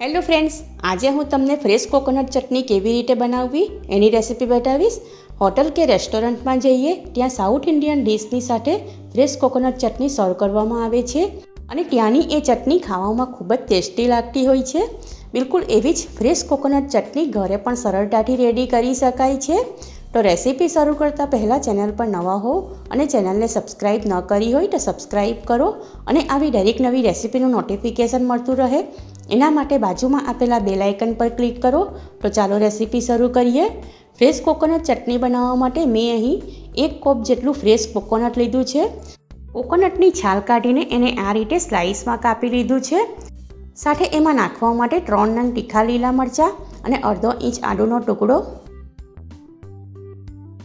Hello friends આજે હું તમને ફ્રેશ કોકોનટ ચટણી કેવી રીતે બનાવવી એની રેસિપી બતાવીશ. હોટલ કે રેસ્ટોરન્ટમાં જઈએ, ત્યાં સાઉથ ઇન્ડિયન ડીશની સાથે ફ્રેશ કોકોનટ ચટણી સર્વ કરવામાં આવે છે અને ત્યાંની એ ચટણી ખાવામાં ખૂબ જ ટેસ્ટી લાગતી હોય છે. બિલકુલ એવી જ ફ્રેશ કોકોનટ ચટણી ઘરે પણ સરળતાથી રેડી કરી શકાય છે. તો રેસીપી શરૂ કરતાં પહેલાં ચેનલ પર નવા હો અને ચેનલને સબસ્ક્રાઈબ ન કરી હોય તો સબસ્ક્રાઈબ કરો અને આવી દરેક નવી રેસીપીનું નોટિફિકેશન મળતું રહે. એના માટે બાજુમાં આપેલા બે લાઇકન પર ક્લિક કરો. તો ચાલો રેસીપી શરૂ કરીએ. ફ્રેશ કોકોનટ ચટણી બનાવવા માટે મેં અહીં એક કોપ જેટલું ફ્રેશ કોકોનટ લીધું છે. કોકોનટની છાલ કાઢીને એને આ રીતે સ્લાઇસમાં કાપી લીધું છે. સાથે એમાં નાખવા માટે ત્રણ નંગ તીખા લીલા મરચાં અને અડધો ઇંચ આદુનો ટુકડો.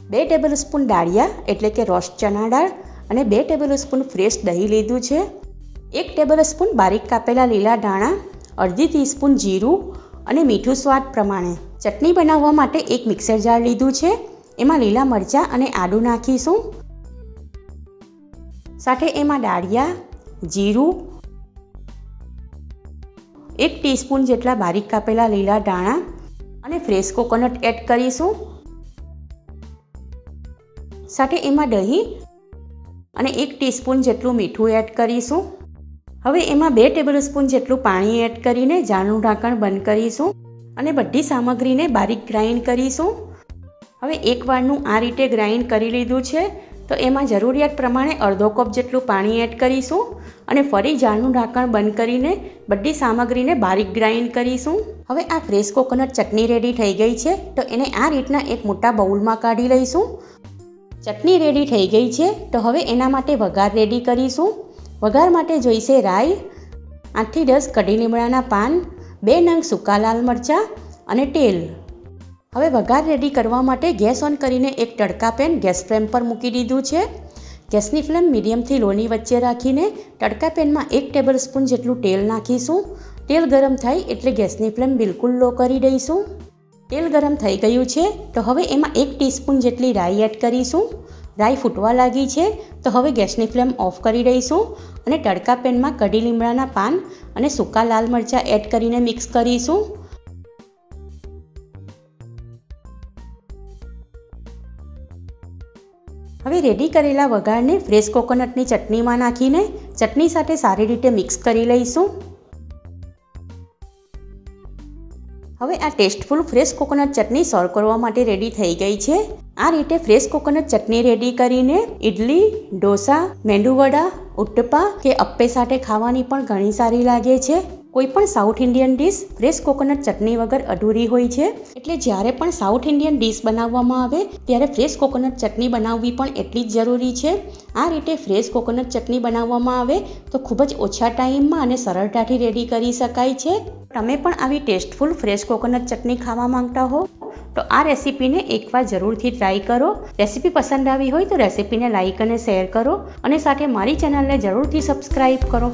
બે ટેબલ સ્પૂન દાળિયા એટલે કે રોસ્ટ ચણા દાળ અને બે ટેબલ સ્પૂન ફ્રેશ દહીં લીધું છે. એક ટેબલ સ્પૂન બારીક કાપેલા લીલા ધાણા અડધી ટીસ્પૂન જીરું અને મીઠું સ્વાદ પ્રમાણે. ચટણી બનાવવા માટે એક મિક્સર જાર લીધું છે. એમાં લીલા મરચાં અને આદું નાખીશું. સાથે એમાં દાળિયા જીરું, એક ટીસ્પૂન જેટલા બારીક કાપેલા લીલા ધાણા અને ફ્રેશ કોકોનટ એડ કરીશું. સાથે એમાં દહીં અને એક ટીસ્પૂન જેટલું મીઠું એડ કરીશું. હવે એમાં બે ટેબલ સ્પૂન જેટલું પાણી એડ કરીને જાળનું ઢાંકણ બંધ કરીશું અને બધી સામગ્રીને બારીક ગ્રાઇન્ડ કરીશું. હવે એક વારનું આ રીતે ગ્રાઇન્ડ કરી લીધું છે, તો એમાં જરૂરિયાત પ્રમાણે અડધો કપ જેટલું પાણી એડ કરીશું અને ફરી જાળનું ઢાંકણ બંધ કરીને બધી સામગ્રીને બારીક ગ્રાઇન્ડ કરીશું. હવે આ ફ્રેશ કોકોનટ ચટણી રેડી થઈ ગઈ છે, તો એને આ રીતના એક મોટા બાઉલમાં કાઢી લઈશું. ચટણી રેડી થઈ ગઈ છે, તો હવે એના માટે વઘાર રેડી કરીશું. વઘાર માટે જોઈશે રાઈ, આઠથી દસ કઢી લીમડાના પાન, બે નંગ સૂકા લાલ મરચાં અને તેલ. હવે વઘાર રેડી કરવા માટે ગેસ ઓન કરીને એક તડકા પેન ગેસ ફ્લેમ પર મૂકી દીધું છે. ગેસની ફ્લેમ મીડિયમથી લોની વચ્ચે રાખીને તડકા પેનમાં એક ટેબલ સ્પૂન જેટલું તેલ નાખીશું. તેલ ગરમ થાય એટલે ગેસની ફ્લેમ બિલકુલ લો કરી દઈશું. તેલ ગરમ થઈ ગયું છે, તો હવે એમાં એક ટીસ્પૂન જેટલી રાઈ એડ કરીશું. રાઈ ફૂટવા લાગી છે, તો હવે ગેસની ફ્લેમ ઓફ કરી દઈશું અને તડકા પેનમાં કઢી લીમડાના પાન અને સૂકા લાલ મરચાં એડ કરીને મિક્સ કરીશું. હવે રેડી કરેલા વઘારને ફ્રેશ કોકોનટની ચટણીમાં નાખીને ચટણી સાથે સારી રીતે મિક્સ કરી લઈશું. હવે આ ટેસ્ટફુલ ફ્રેશ કોકોનટ ચટણી સર્વ કરવા માટે રેડી થઈ ગઈ છે. આ રીતે ફ્રેશ કોકોનટ ચટણી રેડી કરીને ઇડલી ઢોસા, મેંદુવડા ઉટ્ટપા કે અપ્પે સાથે ખાવાની પણ ઘણી સારી લાગે છે. કોઈ પણ south Indian dish fresh coconut chutney વગર અધૂરી હોય છે. એટલે જ્યારે પણ સાઉથ ઇન્ડિયન ડીશ બનાવવામાં આવે, ત્યારે ફ્રેશ કોકોનટ ચટણી બનાવવી પણ એટલી જ જરૂરી છે. આ રીતે ફ્રેશ કોકોનટ ચટણી બનાવવામાં આવે, તો ખૂબ જ ઓછા ટાઈમમાં અને સરળતાથી રેડી કરી શકાય છે. તમે પણ આવી ટેસ્ટફુલ ફ્રેશ કોકોનટ ચટણી ખાવા માંગતા હો, તો આ રેસીપીને એકવાર જરૂરથી ટ્રાય કરો. રેસીપી પસંદ આવી હોય તો રેસીપીને લાઇક અને શેર કરો અને સાથે મારી ચેનલને જરૂરથી સબસ્ક્રાઈબ કરો.